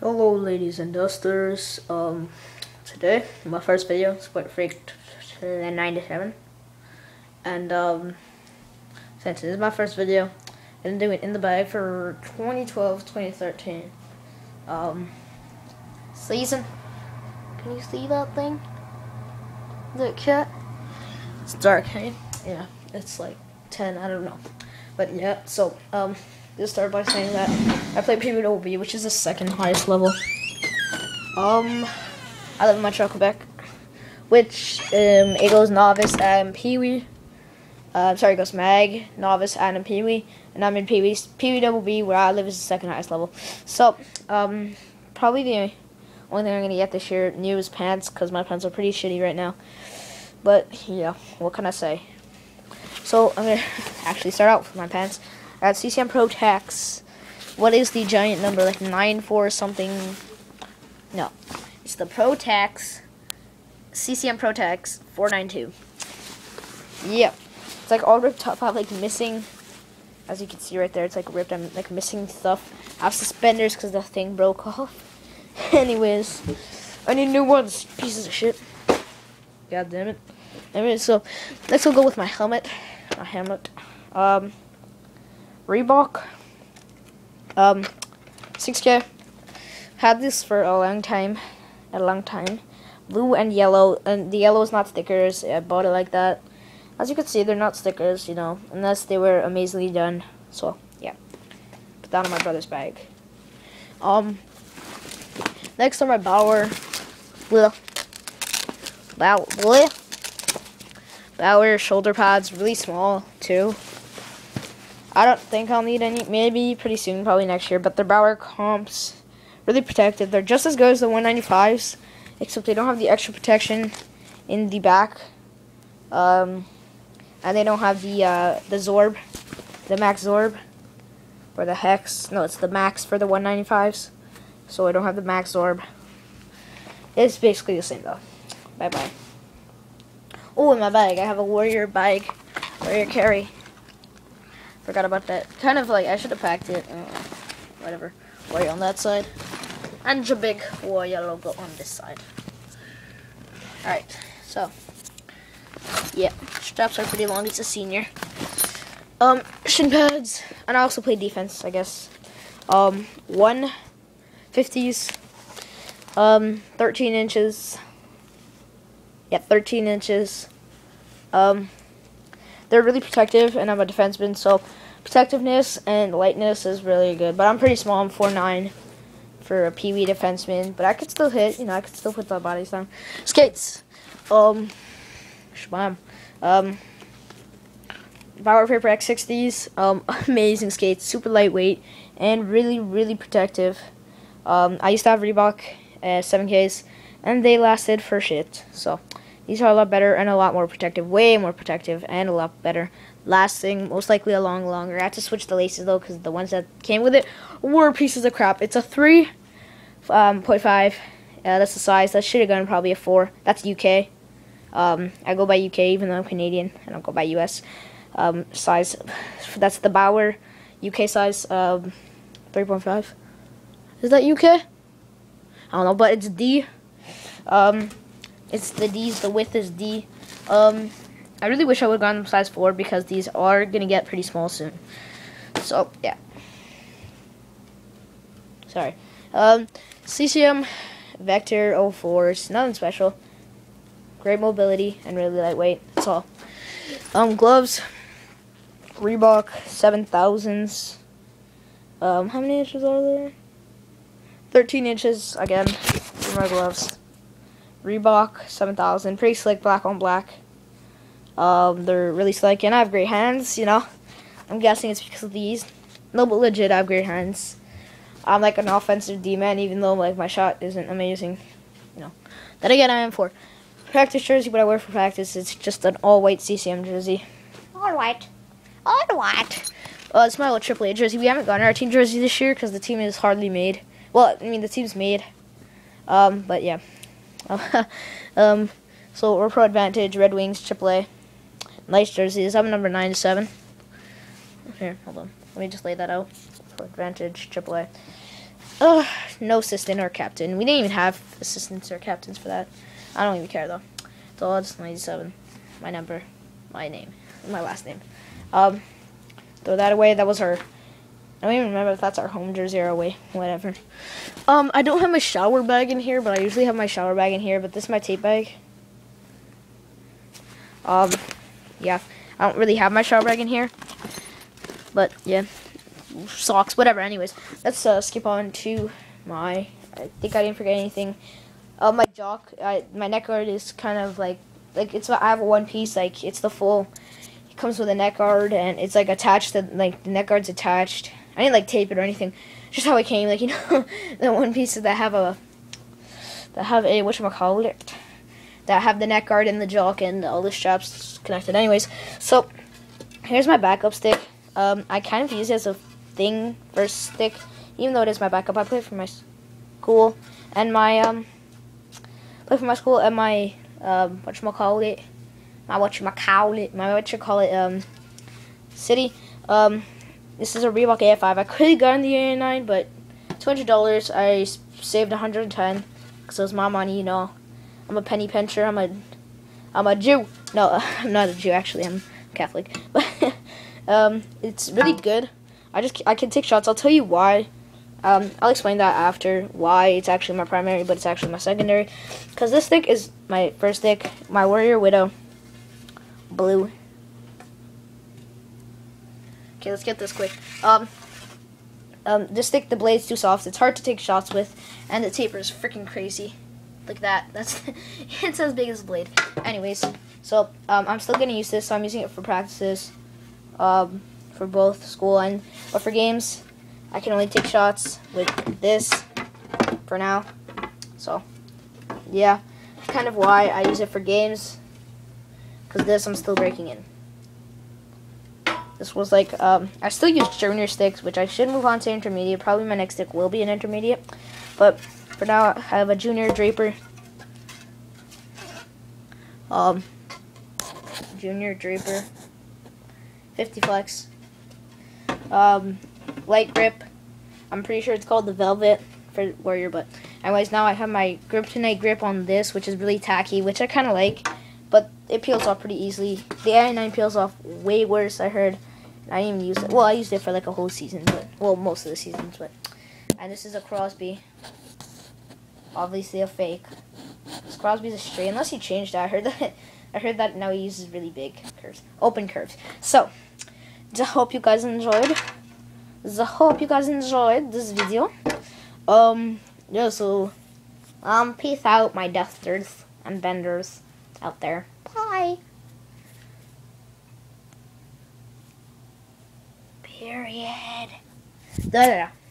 Hello ladies and dusters, um, today, my first video, Sport Freak 97, and um, since this is my first video, I didn't do it in the bag for 2012-2013, um, season, can you see that thing? Look, cat, it's dark, hey? yeah, it's like 10, I don't know, but yeah, so, um, just start by saying that I play PvP, which is the second highest level. Um, I live in Montreal, Quebec, which um, it goes novice and Pee-wee. Uh, sorry, it goes mag, novice, and Pee-wee, and I'm in Pee-wee. Pee-wee double B, where I live, is the second highest level. So, um, probably the only thing I'm gonna get this year new is pants, because my pants are pretty shitty right now. But yeah, what can I say? So I'm gonna actually start out with my pants at CCM Pro Tacks. What is the giant number? Like 9 4 something? No. It's the Pro Tacks. CCM Pro Tacks 492. Yep. It's like all ripped up. I have like missing. As you can see right there, it's like ripped. I'm like missing stuff. I have suspenders because the thing broke off. Anyways, I need new ones. Pieces of shit. God damn it. Anyway, so next we'll go with my helmet. My helmet. Um. Reebok. Um, 6K. Had this for a long time. A long time. Blue and yellow. And the yellow is not stickers. I bought it like that. As you can see, they're not stickers, you know. Unless they were amazingly done. So, yeah. Put that in my brother's bag. Um, next are my Bauer. Blah. Bauer. Bauer shoulder pads. Really small, too. I don't think I'll need any. Maybe pretty soon, probably next year. But they're Bauer comps, really protected. They're just as good as the 195s, except they don't have the extra protection in the back. Um, and they don't have the uh, the Zorb, the Max Zorb, or the Hex. No, it's the Max for the 195s. So I don't have the Max Zorb. It's basically the same though. Bye bye. Oh, in my bag, I have a Warrior bag, Warrior carry. Forgot about that. Kind of like, I should have packed it. Uh, whatever. Warrior on that side. And a big Warrior logo on this side. Alright, so. Yeah, straps are pretty long. It's a senior. Um, shin pads. And I also play defense, I guess. Um, 150s. Um, 13 inches. Yeah, 13 inches. Um, they're really protective, and I'm a defenseman, so protectiveness and lightness is really good. But I'm pretty small. I'm 4'9", for a Pee-wee defenseman, but I could still hit. You know, I could still put the bodies down. Skates. Um, shabam. Um, Bauer Vapor X60s. Um, amazing skates. Super lightweight and really, really protective. Um, I used to have Reebok uh, 7Ks, and they lasted for shit. So. These are a lot better and a lot more protective, way more protective and a lot better. Lasting, most likely a long longer. I had to switch the laces though because the ones that came with it were pieces of crap. It's a 3.5. Um, uh, that's the size. That should have gone probably a 4. That's UK. Um, I go by UK even though I'm Canadian. I don't go by US. Um, size. That's the Bauer UK size. Um, 3.5. Is that UK? I don't know, but it's D. Um, it's the D's. The width is D. Um, I really wish I would have gone size 4 because these are going to get pretty small soon. So, yeah. Sorry. Um, CCM Vector 04s. Nothing special. Great mobility and really lightweight. That's all. Um, gloves. Reebok 7000s. Um, how many inches are there? 13 inches, again, for my gloves. Reebok 7000, pretty slick, black on black. Um, they're really slick, and I have great hands, you know. I'm guessing it's because of these. No, but legit, I have great hands. I'm like an offensive D-man, even though like my shot isn't amazing, you know. Then again, I am for practice jersey, but I wear for practice. It's just an all-white CCM jersey. All white. All white. Uh, it's my little AAA jersey. We haven't gotten our team jersey this year because the team is hardly made. Well, I mean, the team's made. Um, but yeah. um, so we're Pro Advantage, Red Wings, AAA. Nice jerseys. I'm number 97. Here, hold on. Let me just lay that out. Pro Advantage, AAA. uh, no assistant or captain. We didn't even have assistants or captains for that. I don't even care though. So it's 97. My number, my name, my last name. Um, throw that away. That was our. I don't even remember if that's our home jersey or away. Whatever. Um, I don't have my shower bag in here, but I usually have my shower bag in here. But this is my tape bag. Um, yeah, I don't really have my shower bag in here. But yeah, socks, whatever. Anyways, let's uh, skip on to my. I think I didn't forget anything. Uh, my jock, I, my neck guard is kind of like like it's. I have a one piece. Like it's the full. It comes with a neck guard and it's like attached. To, like the neck guard's attached. I didn't like tape it or anything. Just how it came. Like you know, the one pieces that have a that have a what call it that have the neck guard and the jock and all the straps connected. Anyways, so here's my backup stick. Um, I kind of use it as a thing for stick, even though it is my backup. I play for my school and my um play for my school and my um what you call it my what call it my what call it um city um this is a Reebok AF5. I could have gotten the AI9, but two hundred dollars. I saved one hundred and ten because it was my money. You know, I'm a penny pincher. I'm a I'm a Jew. No, I'm not a Jew. Actually, I'm Catholic. But um, it's really good. I just I can take shots. I'll tell you why. Um, I'll explain that after why it's actually my primary, but it's actually my secondary. Because this stick is my first stick, my Warrior Widow blue. Okay, let's get this quick. Um, um, this stick, the blade's too soft. It's hard to take shots with, and the taper is freaking crazy. Like that. That's it's as big as the blade. Anyways, so um, I'm still gonna use this. So I'm using it for practices, um, for both school and but for games. I can only take shots with this for now. So yeah, kind of why I use it for games. Cause this I'm still breaking in. This was like, um, I still use junior sticks, which I should move on to intermediate. Probably my next stick will be an intermediate. But for now, I have a junior draper. Um, junior draper. 50 flex. Um, light grip. I'm pretty sure it's called the Velvet for Warrior, but anyways, now I have my Kryptonite grip on this, which is really tacky, which I kind of like, it peels off pretty easily. The AI9 peels off way worse, I heard. I didn't even use it. Well, I used it for like a whole season, but well, most of the seasons, but. And this is a Crosby. Obviously a fake. This Crosby's a straight, unless he changed that. I heard that. I heard that now he uses really big curves, open curves. So, I hope you guys enjoyed. I hope you guys enjoyed this video. Um, yeah. So, um, peace out, my dusters and benders out there. Bye. Period. Da da da.